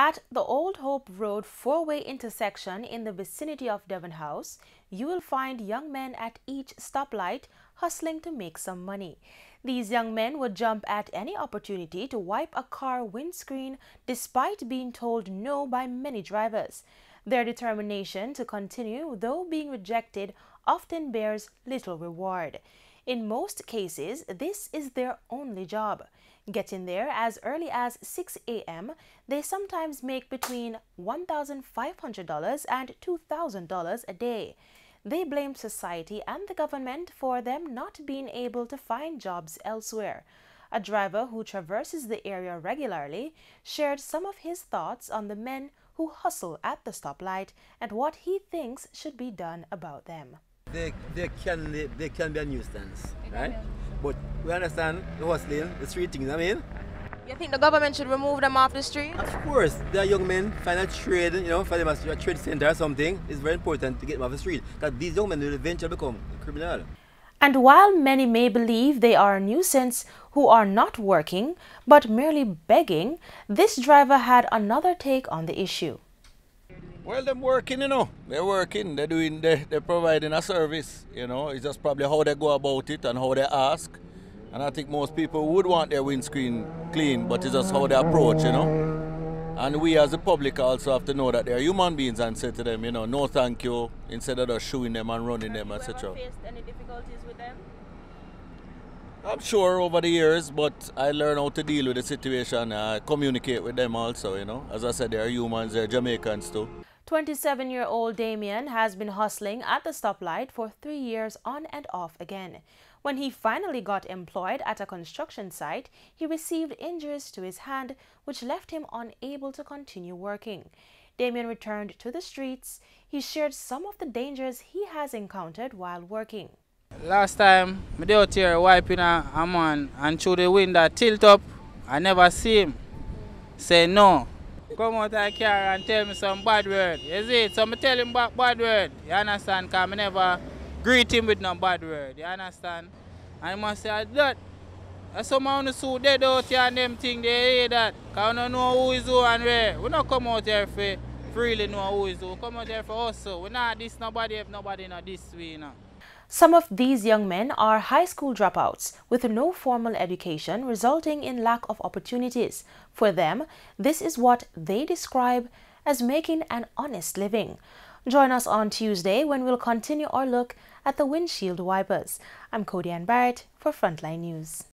At the Old Hope Road four-way intersection in the vicinity of Devon House, you will find young men at each stoplight hustling to make some money. These young men would jump at any opportunity to wipe a car windscreen despite being told no by many drivers. Their determination to continue, though being rejected, often bears little reward. In most cases, this is their only job. Getting there as early as 6 a.m., they sometimes make between $1,500 and $2,000 a day. They blame society and the government for them not being able to find jobs elsewhere. A driver who traverses the area regularly shared some of his thoughts on the men who hustle at the stoplight and what he thinks should be done about them they, they can they can be a nuisance, right? But we understand the hustling, the street things. I mean. You think the government should remove them off the street? Of course, they are young men find a trade, you know, find them a trade center or something. It's very important to get them off the street because these young men will eventually become criminal. And while many may believe they are a nuisance who are not working but merely begging, this driver had another take on the issue. Well, they're working, you know. They're working. They're doing. They, they're providing a service. You know, it's just probably how they go about it and how they ask. And I think most people would want their windscreen clean, but it's just how they approach. You know. And we as the public also have to know that they're human beings and say to them, you know, no thank you, instead of just shooing them and running them, etc. faced any difficulties with them? I'm sure over the years, but I learn how to deal with the situation, I communicate with them also, you know. As I said, they're humans, they're Jamaicans too. 27 year old Damien has been hustling at the stoplight for three years on and off again. When he finally got employed at a construction site, he received injuries to his hand, which left him unable to continue working. Damien returned to the streets. He shared some of the dangers he has encountered while working. Last time, I out here wiping a, a man and through the window tilt up, I never see him. Say no, come out of the car and tell me some bad word. You see, so I tell him bad, bad word. You understand? Because I never greet him with no bad word. You understand? And he must say, that. Someone who so dead out here and them thing, they hear that. Because we don't know who is who and where. We don't come out here for freely know who is who. We come out here for us. So we not this nobody if nobody not this way. You know. Some of these young men are high school dropouts with no formal education, resulting in lack of opportunities. For them, this is what they describe as making an honest living. Join us on Tuesday when we'll continue our look at the windshield wipers. I'm Cody Ann Barrett for Frontline News.